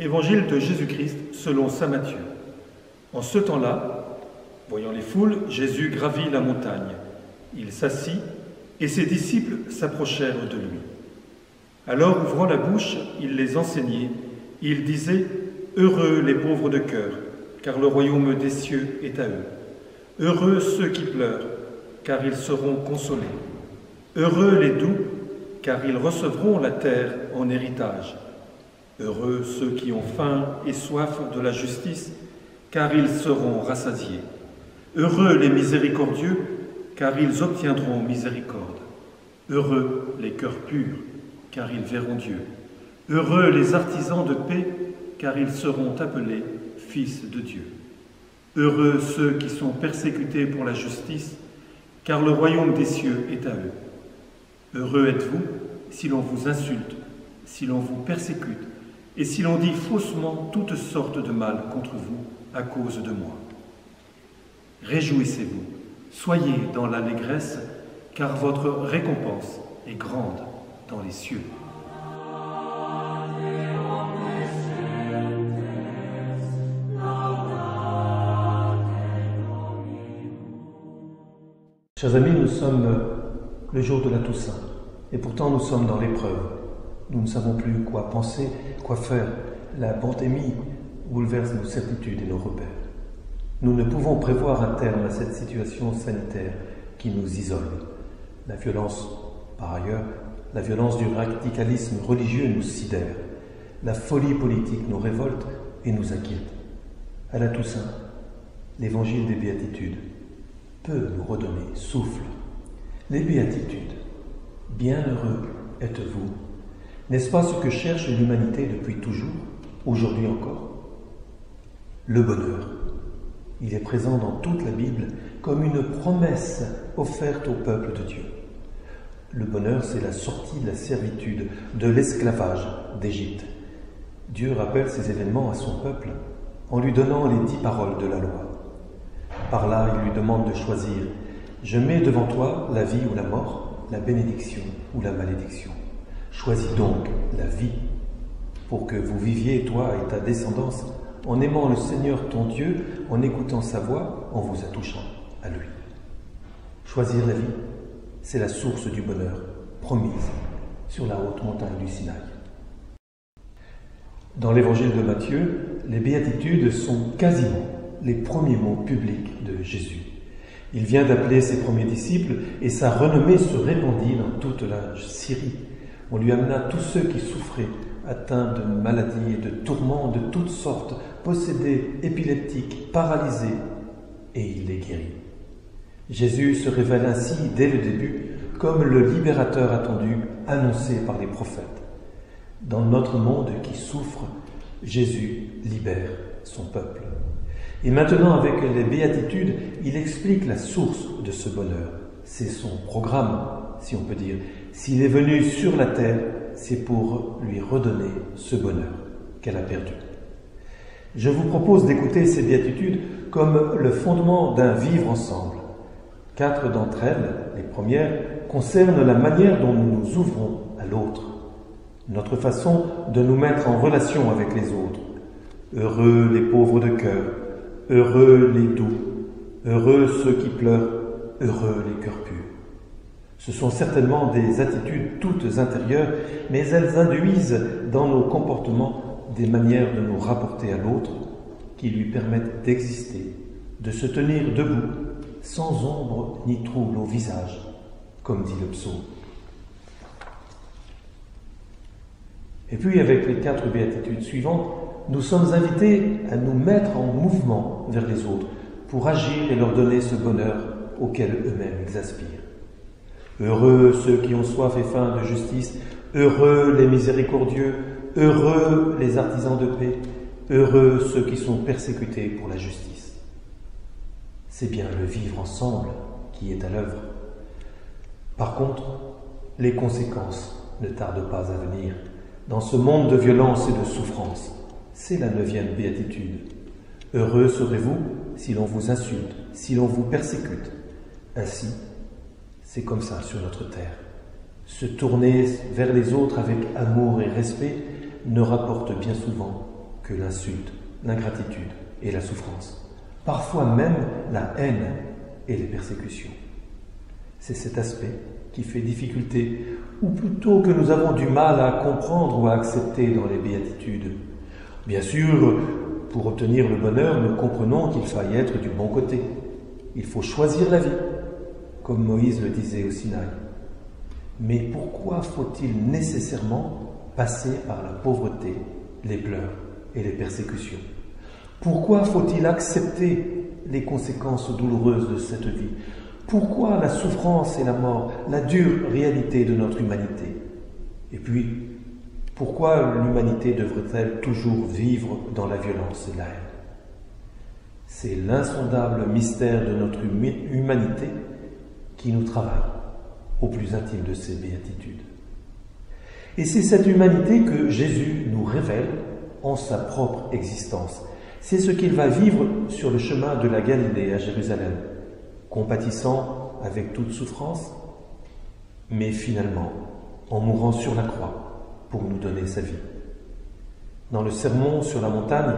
Évangile de Jésus-Christ selon Saint Matthieu. En ce temps-là, voyant les foules, Jésus gravit la montagne. Il s'assit et ses disciples s'approchèrent de lui. Alors, ouvrant la bouche, il les enseignait. Il disait Heureux les pauvres de cœur, car le royaume des cieux est à eux. Heureux ceux qui pleurent, car ils seront consolés. Heureux les doux, car ils recevront la terre en héritage. Heureux ceux qui ont faim et soif de la justice, car ils seront rassasiés. Heureux les miséricordieux, car ils obtiendront miséricorde. Heureux les cœurs purs, car ils verront Dieu. Heureux les artisans de paix, car ils seront appelés fils de Dieu. Heureux ceux qui sont persécutés pour la justice, car le royaume des cieux est à eux. Heureux êtes-vous si l'on vous insulte, si l'on vous persécute, et si l'on dit faussement toutes sortes de mal contre vous à cause de moi. Réjouissez-vous, soyez dans l'allégresse, car votre récompense est grande dans les cieux. Chers amis, nous sommes le jour de la Toussaint, et pourtant nous sommes dans l'épreuve. Nous ne savons plus quoi penser, quoi faire. La pandémie bouleverse nos certitudes et nos repères. Nous ne pouvons prévoir un terme à cette situation sanitaire qui nous isole. La violence, par ailleurs, la violence du radicalisme religieux nous sidère. La folie politique nous révolte et nous inquiète. À la Toussaint, l'évangile des béatitudes peut nous redonner souffle. Les béatitudes, bienheureux êtes-vous. N'est-ce pas ce que cherche l'humanité depuis toujours, aujourd'hui encore? Le bonheur. Il est présent dans toute la Bible comme une promesse offerte au peuple de Dieu. Le bonheur, c'est la sortie de la servitude, de l'esclavage d'Égypte. Dieu rappelle ces événements à son peuple en lui donnant les dix paroles de la loi. Par là, il lui demande de choisir. Je mets devant toi la vie ou la mort, la bénédiction ou la malédiction. Choisis donc la vie pour que vous viviez, toi et ta descendance, en aimant le Seigneur ton Dieu, en écoutant sa voix, en vous attouchant à lui. Choisir la vie, c'est la source du bonheur promise sur la haute montagne du Sinaï. Dans l'évangile de Matthieu, les béatitudes sont quasiment les premiers mots publics de Jésus. Il vient d'appeler ses premiers disciples et sa renommée se répandit dans toute la Syrie. On lui amena tous ceux qui souffraient, atteints de maladies et de tourments de toutes sortes, possédés, épileptiques, paralysés, et il les guérit. Jésus se révèle ainsi dès le début comme le libérateur attendu, annoncé par les prophètes. Dans notre monde qui souffre, Jésus libère son peuple. Et maintenant, avec les béatitudes, il explique la source de ce bonheur. C'est son programme, si on peut dire. S'il est venu sur la terre, c'est pour lui redonner ce bonheur qu'elle a perdu. Je vous propose d'écouter ces béatitudes comme le fondement d'un vivre ensemble. Quatre d'entre elles, les premières, concernent la manière dont nous nous ouvrons à l'autre, notre façon de nous mettre en relation avec les autres. Heureux les pauvres de cœur, Heureux les doux, heureux ceux qui pleurent, heureux les cœurs purs. Ce sont certainement des attitudes toutes intérieures, mais elles induisent dans nos comportements des manières de nous rapporter à l'autre qui lui permettent d'exister, de se tenir debout, sans ombre ni trouble au visage, comme dit le psaume. Et puis avec les quatre béatitudes suivantes, nous sommes invités à nous mettre en mouvement vers les autres pour agir et leur donner ce bonheur auquel eux-mêmes ils aspirent. Heureux ceux qui ont soif et faim de justice, heureux les miséricordieux, heureux les artisans de paix, heureux ceux qui sont persécutés pour la justice. C'est bien le vivre ensemble qui est à l'œuvre. Par contre, les conséquences ne tardent pas à venir dans ce monde de violence et de souffrance. C'est la neuvième béatitude. Heureux serez-vous si l'on vous insulte, si l'on vous persécute. Ainsi, c'est comme ça sur notre terre. Se tourner vers les autres avec amour et respect ne rapporte bien souvent que l'insulte, l'ingratitude et la souffrance, parfois même la haine et les persécutions. C'est cet aspect qui fait difficulté, ou plutôt que nous avons du mal à comprendre ou à accepter dans les béatitudes. Bien sûr, pour obtenir le bonheur, nous comprenons qu'il faille être du bon côté. Il faut choisir la vie, comme Moïse le disait au Sinaï. Mais pourquoi faut-il nécessairement passer par la pauvreté, les pleurs et les persécutions? Pourquoi faut-il accepter les conséquences douloureuses de cette vie? Pourquoi la souffrance et la mort, la dure réalité de notre humanité? Et puis, pourquoi l'humanité devrait-elle toujours vivre dans la violence et la haine? C'est l'insondable mystère de notre humanité qui nous travaille au plus intime de ses béatitudes. Et c'est cette humanité que Jésus nous révèle en sa propre existence. C'est ce qu'il va vivre sur le chemin de la Galilée à Jérusalem, compatissant avec toute souffrance, mais finalement en mourant sur la croix pour nous donner sa vie. Dans le sermon sur la montagne,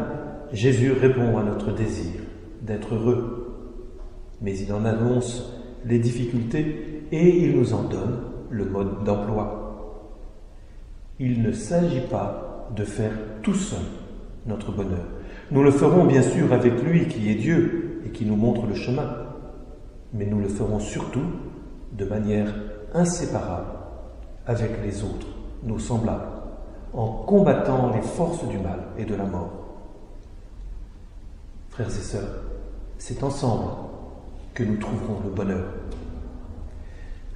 Jésus répond à notre désir d'être heureux, mais il en annonce les difficultés et il nous en donne le mode d'emploi. Il ne s'agit pas de faire tout seul notre bonheur. Nous le ferons bien sûr avec lui qui est Dieu et qui nous montre le chemin, mais nous le ferons surtout de manière inséparable avec les autres, nos semblables, en combattant les forces du mal et de la mort. Frères et sœurs, c'est ensemble que nous trouverons le bonheur.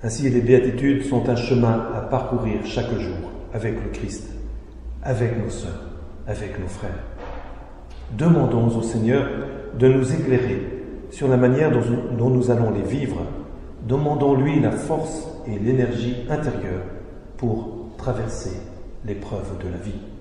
Ainsi, les béatitudes sont un chemin à parcourir chaque jour avec le Christ, avec nos sœurs, avec nos frères. Demandons au Seigneur de nous éclairer sur la manière dont, nous allons les vivre. Demandons-lui la force et l'énergie intérieure pour traverser l'épreuve de la vie.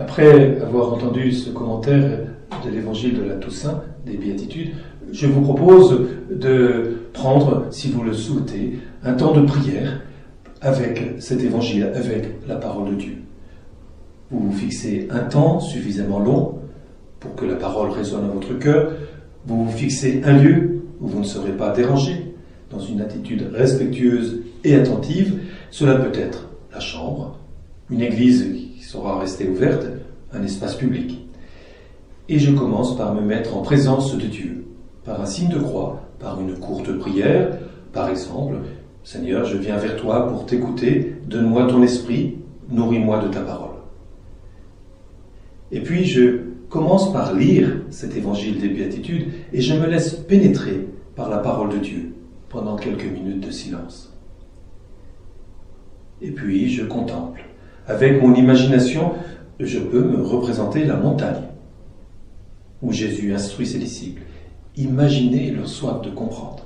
Après avoir entendu ce commentaire de l'évangile de la Toussaint, des Béatitudes, je vous propose de prendre, si vous le souhaitez, un temps de prière avec cet évangile, avec la parole de Dieu. Vous vous fixez un temps suffisamment long pour que la parole résonne à votre cœur. Vous vous fixez un lieu où vous ne serez pas dérangé, dans une attitude respectueuse et attentive. Cela peut être la chambre, une église qui sera restée ouverte, un espace public. Et je commence par me mettre en présence de Dieu, par un signe de croix, par une courte prière, par exemple, Seigneur, je viens vers toi pour t'écouter, donne-moi ton esprit, nourris-moi de ta parole. Et puis je commence par lire cet évangile des béatitudes et je me laisse pénétrer par la parole de Dieu pendant quelques minutes de silence. Et puis je contemple. Avec mon imagination, je peux me représenter la montagne où Jésus instruit ses disciples. Imaginez leur soif de comprendre.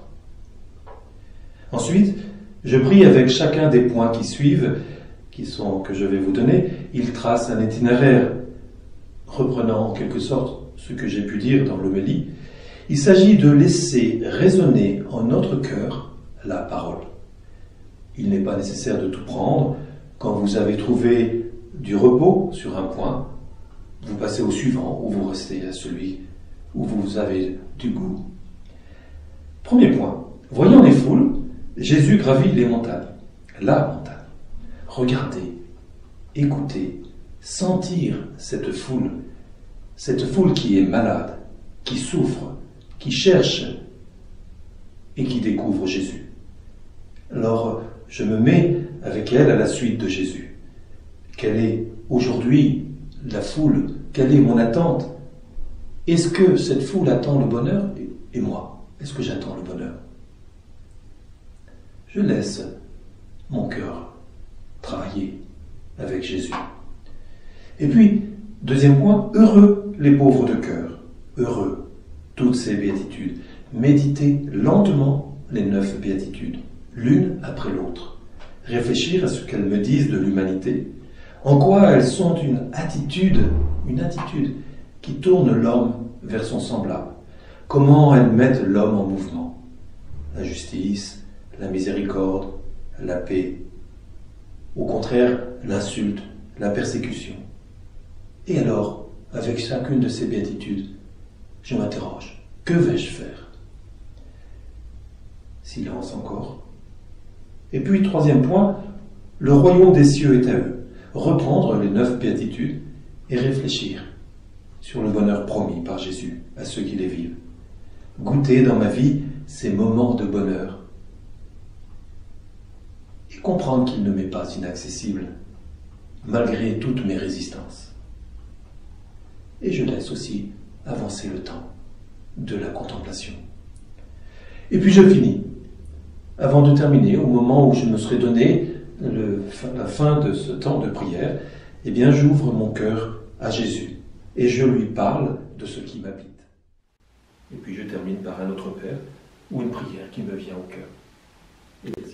Ensuite, je prie avec chacun des points qui suivent, qui sont que je vais vous donner. Il trace un itinéraire, reprenant en quelque sorte ce que j'ai pu dire dans l'homélie. Il s'agit de laisser résonner en notre cœur la parole. Il n'est pas nécessaire de tout prendre. Quand vous avez trouvé du repos sur un point, vous passez au suivant ou vous restez à celui où vous avez du goût. Premier point, voyant les foules, Jésus gravit les montagnes, la montagne. Regardez, écoutez, sentir cette foule, cette foule qui est malade, qui souffre, qui cherche et qui découvre Jésus. Alors, je me mets avec elle à la suite de Jésus. Quelle est aujourd'hui la foule? Quelle est mon attente? Est-ce que cette foule attend le bonheur? Et moi, est-ce que j'attends le bonheur? Je laisse mon cœur travailler avec Jésus. Et puis, deuxième point, heureux les pauvres de cœur. Heureux, toutes ces béatitudes. méditer lentement les neuf béatitudes, l'une après l'autre, réfléchir à ce qu'elles me disent de l'humanité, en quoi elles sont une attitude, une attitude qui tourne l'homme vers son semblable, comment elles mettent l'homme en mouvement, la justice, la miséricorde, la paix, au contraire l'insulte, la persécution? Et alors, avec chacune de ces béatitudes, je m'interroge, que vais-je faire? Silence encore. Et puis, troisième point, le royaume des cieux est à eux. Reprendre les neuf béatitudes et réfléchir sur le bonheur promis par Jésus à ceux qui les vivent. Goûter dans ma vie ces moments de bonheur et comprendre qu'il ne m'est pas inaccessible malgré toutes mes résistances. Et je laisse aussi avancer le temps de la contemplation. Et puis je finis. Avant de terminer, au moment où je me serai donné la fin de ce temps de prière, eh bien j'ouvre mon cœur à Jésus et je lui parle de ce qui m'habite. Et puis je termine par un autre Père ou une prière qui me vient au cœur. Et de